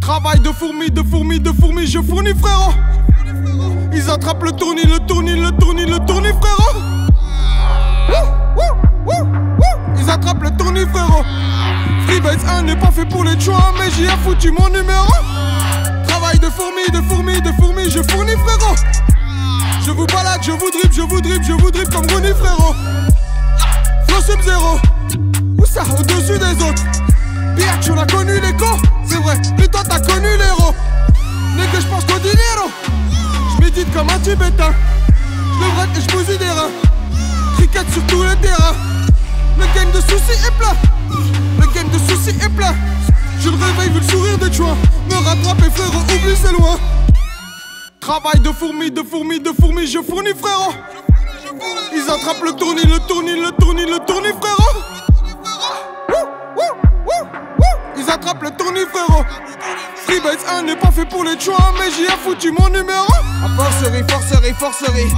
Travail de fourmi, de fourmi, de fourmi, je fournis frérot. Ils attrapent le tournis, le tournis, le tournis, le tournis frérot. Ils attrapent le tournis frérot. Freebase 1 n'est pas fait pour les choix, mais j'y ai foutu mon numéro. Travail de fourmi, de fourmi, de fourmi, je fournis frérot. Je vous balade, je vous drip, je vous drip, je vous drip comme Rooney frérot. Flow sub zéro. Où ça Au-dessus des autres? Pierre, tu l'as connu l'écho C'est vrai, mais toi t'as connu l'héros que je pense qu'au dinero. Je médite comme un tibétain. Je le et je bousille des reins. Cricket sur tous les terrains. Le game de soucis est plein. Le game de soucis est plein. Je le réveille vu le sourire des choix Me rattraper frérot, oublie c'est loin Travail de fourmi, de fourmi, de fourmi, je fournis frérot. Ils attrapent le tournis, le tournis, le tournis, le tournis frérot. Ils attrapent le tournis frérot. Freebase 1 n'est pas fait pour les choix mais j'y ai foutu mon numéro. Forcerie, forcerie, forcerie.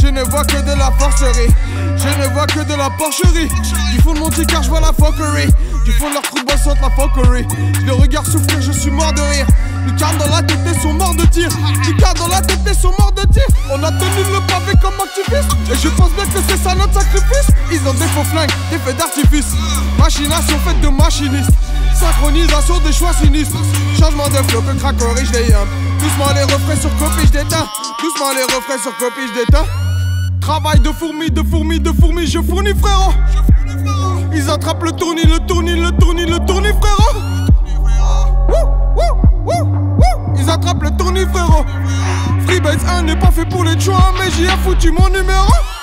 Je ne vois que de la forcerie. Je ne vois que de la porcherie. Du fond de mon car je vois la foquerie Du fond de leur trou de saute la foquerie Je les regarde souffrir, je suis mort de rire Lucas dans la tête et sont morts de tir Lucas dans la tête et sont morts de tir On a tenu le pavé comme activiste. Et je pense bien que c'est ça notre sacrifice. Ils ont des faux flingues, des faits d'artifice. Machination faite de machinistes. Synchronisation des choix sinistres. Changement de flow que craquerie je les Doucement les refrains sur copie je Doucement les refrains sur copie je Travail de fourmis, de fourmis, de fourmis, je fournis frérot. Ils attrapent le tournis, le tournis, le tournis, le tournis frérot attrapent le tournis frérot Freebase 1 n'est pas fait pour les choix mais j'y ai foutu mon numéro